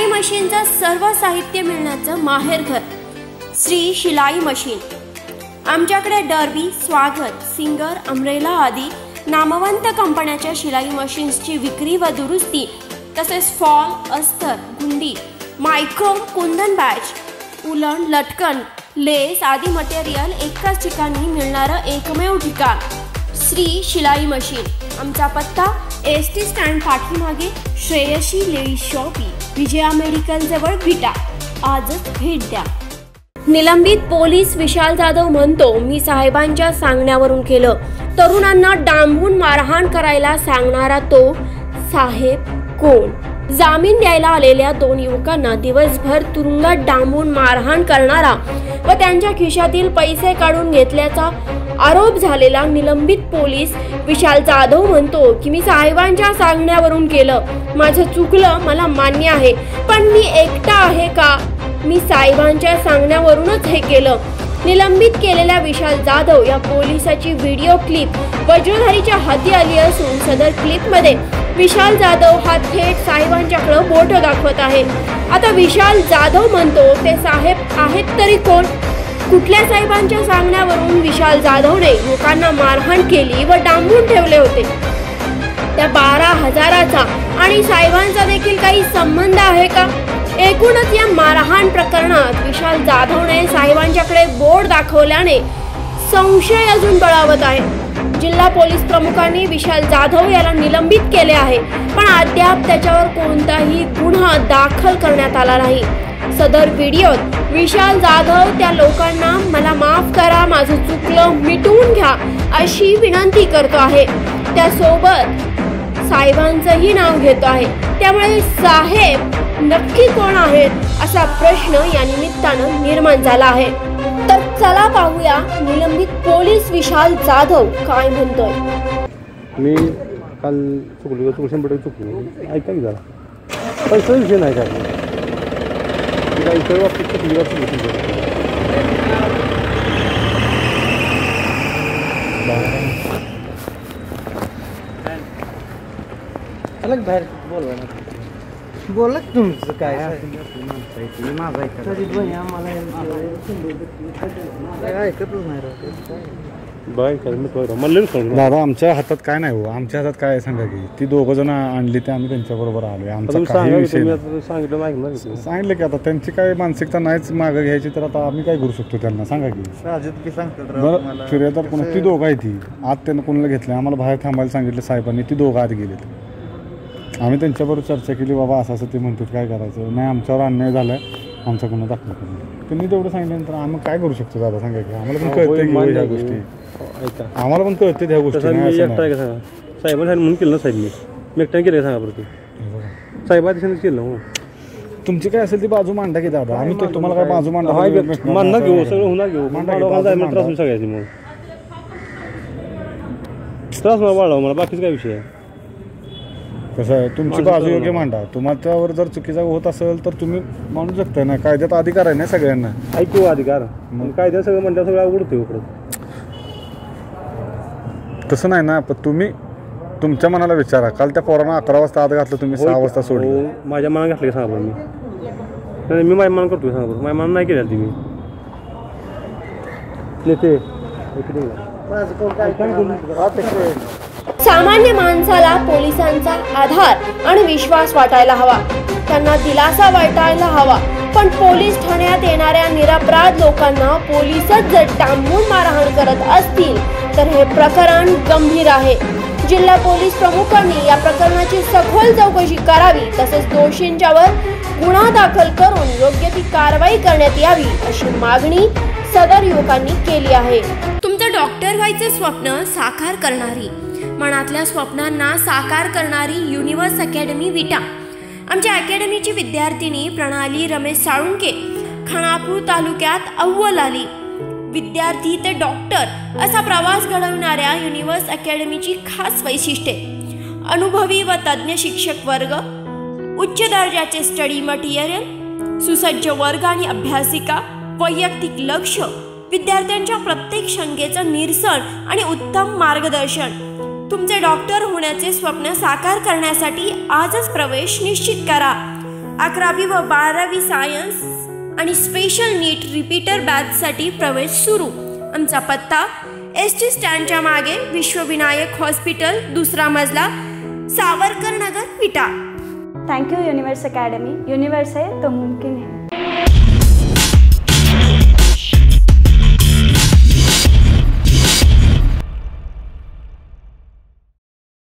शिलाई मशीनचं सर्व साहित्य मिळण्याचं माहेरघर श्री शिलाई मशीन. आमच्याकडे डर्बी स्वागत सिंगर अमरेला आदी नामवंत कंपन्याच्या शिलाई मशीन्सची विक्री व दुरुस्ती तसेच फॉल अस्तर गुंडी मायक्रोम कुंदन बॅच उलण लटकन लेस आदी मटेरियल एकाच ठिकाणी मिळणारं एकमेव ठिकाण. श्री शिलाई मशीन. आमचा पत्ता एस टी स्टँड पाठीमागे श्रेयशी लेई शॉपी. विजया मेडिकल जवळ विटा. आजच भेट द्या. निलंबित पोलीस विशाल जाधव म्हणतो मी साहेबांच्या सांगण्यावरून केलं. तरुणांना डांबून मारहाण करायला सांगणारा तो साहेब कोण? जामीन द्यायला आलेल्या दोन युवकांना दिवसभर तुरुंगात डांबून मारहाण करणारा व त्यांच्या खिशातील पैसे काढून घेतल्याचा आरोप झालेला निलंबित पोलीस विशाल जाधव म्हणतो की मी साहेबांच्या सांगण्यावरून केलं. माझं चुकलं मला मान्य आहे. पण मी एकटा आहे का? मी साहेबांच्या सांगण्यावरूनच हे केलं. निलंबित केलेल्या विशाल जाधव या पोलिसाची व्हिडिओ क्लिप वज्रधारीच्या हाती आली असून सदर क्लिपमध्ये विशाल जाधव हा थेट साहेबांच्याकडं बोट दाखवत आहे. आता विशाल जाधव म्हणतो ते साहेब आहेत तरी कोण? कुठल्या साहेबांच्या सांगण्यावरून विशाल जाधवने लोकांना मारहाण केली व डांबून ठेवले होते? त्या बारा हजाराचा आणि साहेबांचा देखील काही संबंध आहे का? एकूणच या मारहाण प्रकरणात विशाल जाधवने साहेबांच्याकडे बोर्ड दाखवल्याने संशय अजून बळावत आहे. जिल्हा पोलीस प्रमुखांनी विशाल जाधव याला निलंबित केले आहे पण अद्याप त्याच्यावर कोणताही गुन्हा दाखल करण्यात आला नाही. सदर व्हिडिओत विशाल जाधव त्या लोकांना मला माफ करा माझं चुकलं मिटवून घ्या अशी विनंती करतो आहे. त्यासोबत साहेबांचंही नाव घेतो आहे. त्यामुळे साहेब नक्की कोण आहेत असा प्रश्न या निमित्तानं निर्माण झाला आहे. तर चला पाहूया निलंबित पोलीस विशाल जाधव काय म्हणतोय. मी काल चुकलो चुकशन शंभर चुकलो. ऐका की जरा. पैसा विषय नाही काय? काय इतर बाबतीत चुकली का चुकली तुमच्या अलग बाहेर बोलवा ना बोला की तुमचं काय तरी काय ऐकतच नाही दादा आमच्या हातात काय नाही हो. आमच्या हातात काय आहे सांगा की? ती दोघं जण आणली ते आम्ही त्यांच्या बरोबर आलोय. आमचा काही विषय नाही. सांगितलं की तुम्ही. सांगितलं की आता त्यांची काय मानसिकता नाहीच मागं घ्यायची तर आता आम्ही काय करू शकतो त्यांना? सांगा की. राजूत की सांगतात राव बरं तुम्हाला. फिर्यादार कोण ती दोघं आहे ती. आत त्यांना कोणाला घेतलं आम्हाला बाहेर थांबायला सांगितलं साहेबांनी. ती दोघं आत गेलेत. आम्ही त्यांच्याबरोबर चर्चा केली बाबा असं असं ते म्हणतात काय करायचं? नाही आमच्यावर अन्याय झालाय. आमचा गुन्हा दाखल करून त्यांनी तेवढं सांगितल्यानंतर आम्ही काय करू शकतो दादा? सांगा की. आम्हाला पण कळतं की ह्या. गोष्टी. ऐका. आम्हाला पण कळते ह्या गोष्टी तसं नाही मी असं एकटा आहे. का सांगा? साहेबांनी म्हणून केलं ना साहेब मी. मी एकट्याने केलं का सांगा बरं ते? साहेबा दिवसांनीच केलं हो. तुमची काय असेल ती बाजू मांडा की दादा. आम्ही तर तुम्हाला काय बाजू मांडा ना घेऊ सगळं होणार घेऊ. मांडा बाजू मला त्रास मांडा. होईल सगळ्याची मग. त्रास मला वाढवा मला बाकीच काय विषय आहे? कसं आहे तुमची मांडू बाजू योग्य. मांडा. तुम्हाच्यावर जर चुकीचा होत असेल तर तुम्ही मांडू शकता ना. कायद्यात अधिकार आहे ना सगळ्यांना. ऐकू अधिकार. मग? कायद्या सगळं म्हणतात सगळं उडते इकडं तसं नाही ना पण तुम्ही तुमच्या मनाला विचारा. काल त्या पोरांना अकरा वाजता आत घातलं तुम्ही सहा वाजता सोडलं. हो, माझ्या मनात घातलं की सांगा बरं मी. नाही, मी माझ्या मान करतो सांगा बरं माझ्या मान नाही केलं ती मी. नेते सामान्य माणसाला पोलिसांचा आधार आणि विश्वास वाटायला हवा. त्यांना दिलासा वाटायला हवा. पण पोलीस ठाण्यात येणाऱ्या निरपराध लोकांना पोलीसच जर टांबून मारहाण करत असतील तर हे प्रकरण गंभीर आहे. जिल्हा पोलीस प्रमुखांनी या प्रकरणाची सखोल चौकशी करावी तसेच दोषींच्यावर गुन्हा दाखल करून योग्य ती कारवाई करण्यात यावी अशी मागणी सदर युवकांनी केली आहे. तुमचं डॉक्टर व्हायचं स्वप्न साकार करणारी. मनातल्या स्वप्नांना साकार करणारी युनिव्हर्स अकॅडमी विटा. आमच्या अकॅडमीची विद्यार्थिनी प्रणाली रमेश साळुंके खानापूर तालुक्यात अव्वल आली. विद्यार्थी ते डॉक्टर असा प्रवास घडवणाऱ्या युनिव्हर्स अकॅडमीची खास वैशिष्ट्ये. अनुभवी व तज्ज्ञ शिक्षक वर्ग उच्च दर्जाचे स्टडी मटेरियल सुसज्ज वर्ग आणि अभ्यासिका वैयक्तिक लक्ष विद्यार्थ्यांच्या प्रत्येक शंकेचं निरसन आणि उत्तम मार्गदर्शन. तुमचे डॉक्टर होण्याचे स्वप्न साकार करण्यासाठी आजच प्रवेश निश्चित करा. अकरावी व बारावी सायन्स आणि स्पेशल नीट रिपीटर बॅचसाठी प्रवेश सुरू. आमचा पत्ता एस टी स्टँडच्या मागे विश्वविनायक हॉस्पिटल दुसरा मजला Savarkar Nagar Vita. Thank you universe academy universe आहे तो मुमकिन है